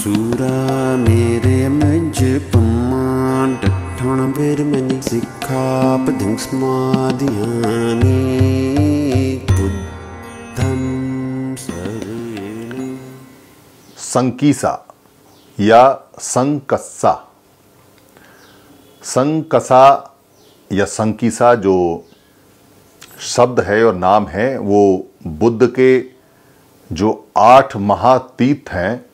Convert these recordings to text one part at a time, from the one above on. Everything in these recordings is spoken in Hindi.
सूरा मेरे मज पमान डठन बेर सिखा पदिंग समाधियानी संकीसा या संकसा। संकसा या संकीसा जो शब्द है और नाम है, वो बुद्ध के जो आठ महातीत हैं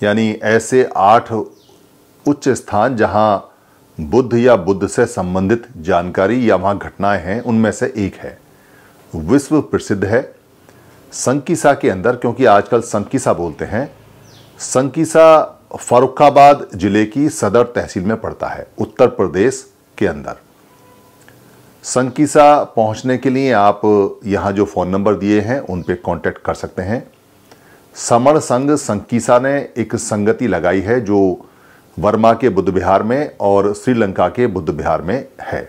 यानी ऐसे आठ उच्च स्थान जहाँ बुद्ध या बुद्ध से संबंधित जानकारी या वहाँ घटनाएँ हैं, उनमें से एक है। विश्व प्रसिद्ध है संकीसा के अंदर, क्योंकि आजकल संकीसा बोलते हैं। संकीसा फरुखाबाद ज़िले की सदर तहसील में पड़ता है, उत्तर प्रदेश के अंदर। संकीसा पहुँचने के लिए आप यहाँ जो फ़ोन नंबर दिए हैं, उन पर कांटेक्ट कर सकते हैं। समर संघ संकीसा ने एक संगति लगाई है जो वर्मा के बुद्ध बिहार में और श्रीलंका के बुद्ध बिहार में है।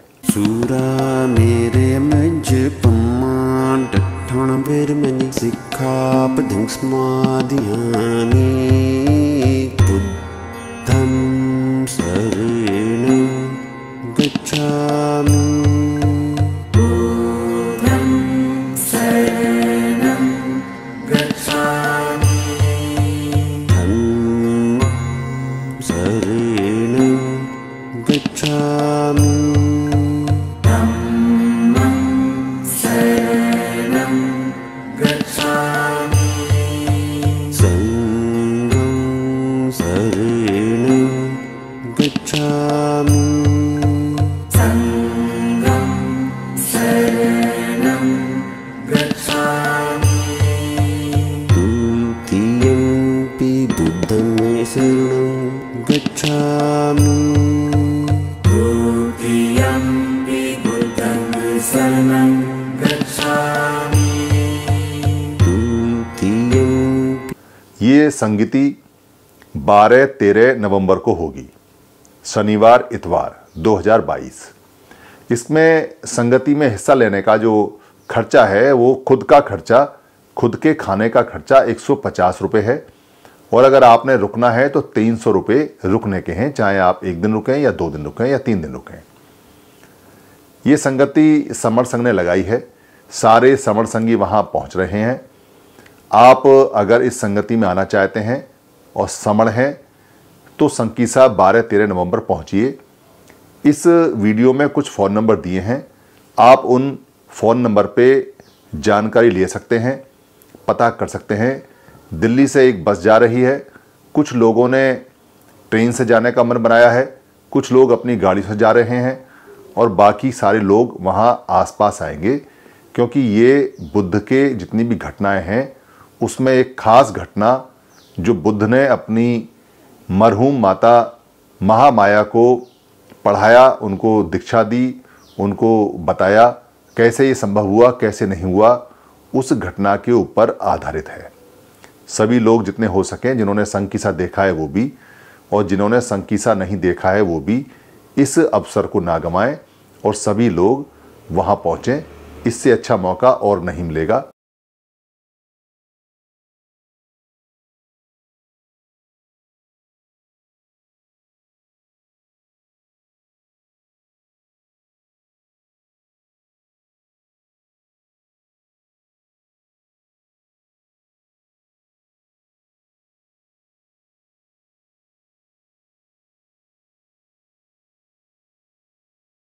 संगति 12 13 नवंबर को होगी। शनिवार, इतवार 2022 इसमें संगति में हिस्सा लेने का जो खर्चा है, वो खुद का खर्चा, खुद के खाने का खर्चा 150 रुपए है। और अगर आपने रुकना है तो 300 रुपए रुकने के हैं, चाहे आप एक दिन रुकें या दो दिन रुकें या तीन दिन रुकें। ये संगति समर संघ ने लगाई है। सारे समर संघी वहाँ पहुँच रहे हैं। आप अगर इस संगति में आना चाहते हैं और समण हैं तो संकीसा 12 13 नवंबर पहुंचिए। इस वीडियो में कुछ फ़ोन नंबर दिए हैं। आप उन फ़ोन नंबर पे जानकारी ले सकते हैं, पता कर सकते हैं। दिल्ली से एक बस जा रही है। कुछ लोगों ने ट्रेन से जाने का मन बनाया है। कुछ लोग अपनी गाड़ी से जा रहे हैं और बाकी सारे लोग वहाँ आसपास आएँगे, क्योंकि ये बुद्ध के जितनी भी घटनाएँ हैं उसमें एक खास घटना जो बुद्ध ने अपनी मरहूम माता महामाया को पढ़ाया, उनको दीक्षा दी, उनको बताया कैसे ये संभव हुआ, कैसे नहीं हुआ, उस घटना के ऊपर आधारित है। सभी लोग जितने हो सकें, जिन्होंने संकीसा देखा है वो भी, और जिन्होंने संकीसा नहीं देखा है वो भी, इस अवसर को ना गंवाएँ और सभी लोग वहाँ पहुँचें। इससे अच्छा मौका और नहीं मिलेगा।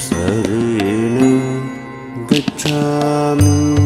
शरणं गच्छामि